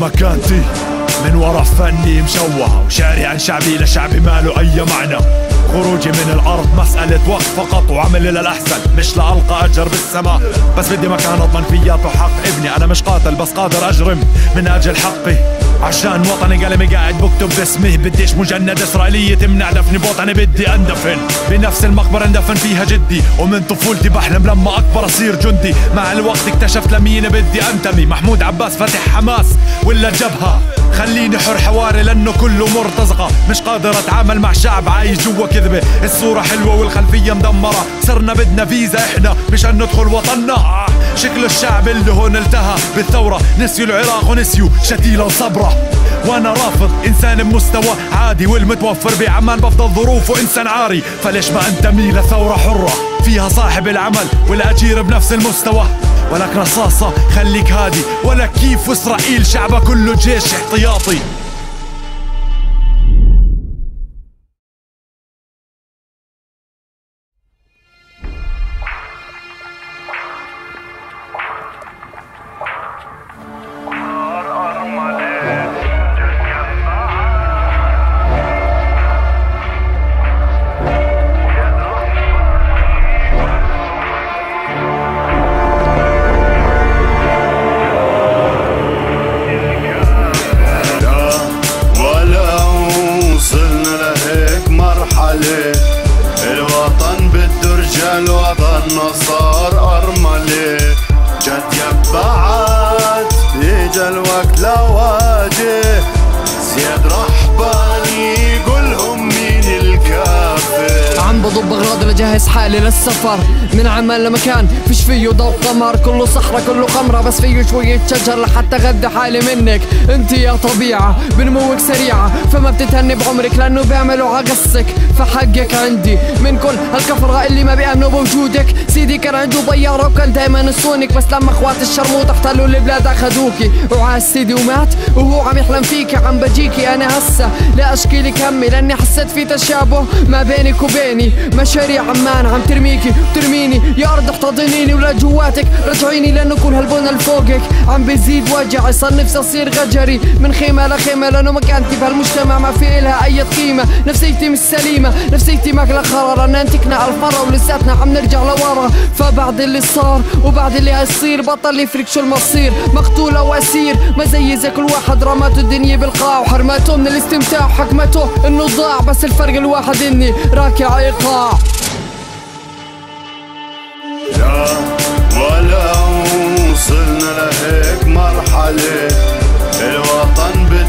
مكانتي من ورا فني مشوهة وشاري عن شعبي لشعبي ما له أي معنى. خروجي من الأرض مسألة وقت فقط وعمل للأحسن مش لألقى أجر بالسماء. بس بدي مكان أضمن فياته حق ابني. أنا مش قاتل بس قادر أجرم. من أجل حقي. عشان وطني قلمي قاعد بكتب باسمي بديش مجند إسرائيلية تمنع دفني بوطني بدي أندفن. بنفس المقبرة اندفن فيها جدي ومن طفولتي بحلم لما أكبر أصير جندي. مع الوقت اكتشفت لمين بدي أنتمي. محمود عباس فتح حماس ولا جبهة. خليني حر حواري لأنه كله مرتزقة. مش قادر أتعامل مع شعب عايش جوا كذبة. الصورة حلوة والخلفية مدمرة. صرنا بدنا فيزا إحنا مشان ندخل وطننا. شكل الشعب اللي هون التهى بالثورة. نسيوا العراق ونسيوا شتيلة وصبرة. وأنا رافض إنسان بمستوى عادي والمتوفر بعمان بفضل ظروفه إنسان عاري. فليش ما انتمي لثورة حرة؟ فيها صاحب العمل والأجير بنفس المستوى. ولك رصاصة خليك هادي. ولك كيف إسرائيل شعبها كله جيش احتياطي. وطننا صار لجهز حالي للسفر من عمان لمكان. فيش فيه ضوء قمر كله صحراء كله قمرة. بس فيه شوية شجر لحتى غدى حالي منك. أنت يا طبيعة بنموك سريعة. فما بتتهني بعمرك لأنه بيعملوا عقصك فحقك عندي من كل هالكفرة اللي ما بيأمنوا بوجودك. سيدي كان عنده طيارة وكان دايما يصونك. بس لما أخوات الشرموط احتلوا البلاد أخذوكي. وعاش سيدي ومات وهو عم يحلم فيكي عم بجيكي. أنا هسه لا أشكي لك همي لأني حسيت في تشابه ما بينك وبيني. مشاريع عمان عم ترميكي وترميني يا ارض احتضنيني ولا جواتك. رجعيني لأنه كل هالبنى اللي فوقك عم بيزيد وجعي صار نفسي أصير غجري. من خيمة لخيمه لأنه مكانتي بهالمجتمع. ما في إلها أي قيمة. نفسيتي مش سليمة. نفسيتي ماكله خرر انا انتكنا على الفرة ولساتنا عم نرجع لورا. فبعد اللي صار وبعد اللي هيصير بطل يفرق شو المصير. مقتول أو أسير. ما زي زي كل واحد رماته الدنيا بالقاع. وحرمته من الاستمتاع. وحكمته إنه ضاع. بس الفرق الواحد إني راكع إيقاع. مرحلة. الوطن بالله